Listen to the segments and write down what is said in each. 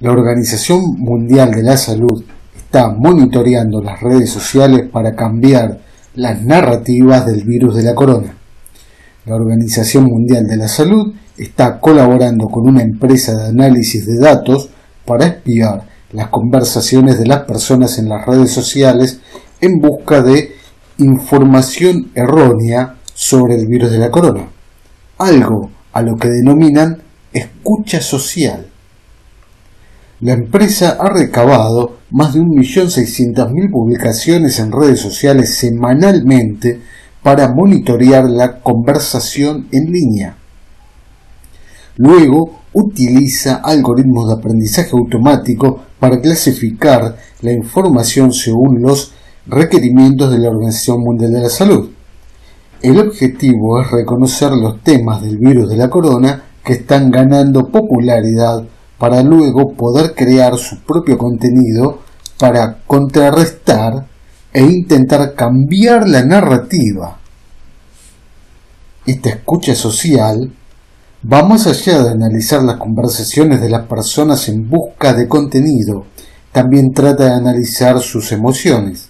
La Organización Mundial de la Salud está monitoreando las redes sociales para cambiar las narrativas del virus de la corona. La Organización Mundial de la Salud está colaborando con una empresa de análisis de datos para espiar las conversaciones de las personas en las redes sociales en busca de información errónea sobre el virus de la corona, algo a lo que denominan escucha social. La empresa ha recabado más de 1.600.000 publicaciones en redes sociales semanalmente para monitorear la conversación en línea. Luego utiliza algoritmos de aprendizaje automático para clasificar la información según los requerimientos de la Organización Mundial de la Salud. El objetivo es reconocer los temas del virus de la corona que están ganando popularidad para luego poder crear su propio contenido para contrarrestar e intentar cambiar la narrativa. Esta escucha social va más allá de analizar las conversaciones de las personas en busca de contenido, también trata de analizar sus emociones.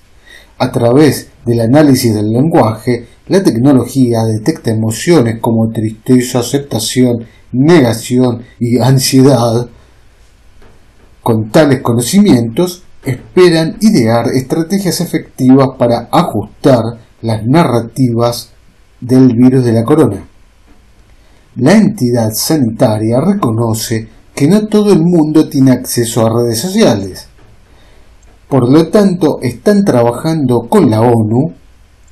A través del análisis del lenguaje, la tecnología detecta emociones como tristeza, aceptación, negación y ansiedad. Con tales conocimientos, esperan idear estrategias efectivas para ajustar las narrativas del virus de la corona. La entidad sanitaria reconoce que no todo el mundo tiene acceso a redes sociales. Por lo tanto, están trabajando con la ONU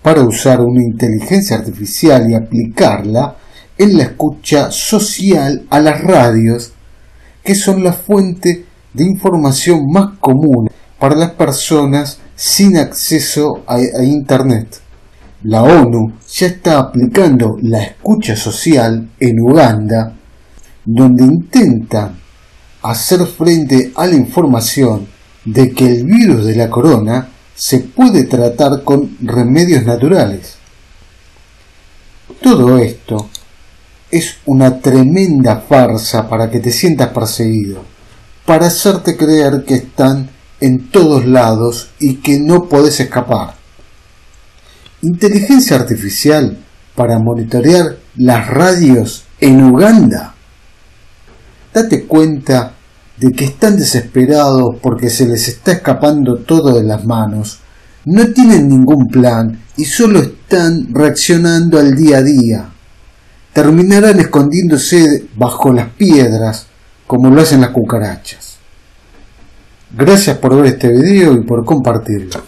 para usar una inteligencia artificial y aplicarla en la escucha social a las radios, que son la fuente de información más común para las personas sin acceso a, Internet. La ONU ya está aplicando la escucha social en Uganda, donde intenta hacer frente a la información de que el virus de la corona se puede tratar con remedios naturales. Todo esto es una tremenda farsa para que te sientas perseguido, para hacerte creer que están en todos lados y que no podés escapar. Inteligencia artificial para monitorear las radios en Uganda. Date cuenta de que están desesperados porque se les está escapando todo de las manos, no tienen ningún plan y solo están reaccionando al día a día terminarán escondiéndose bajo las piedras como lo hacen las cucarachas. Gracias por ver este video y por compartirlo.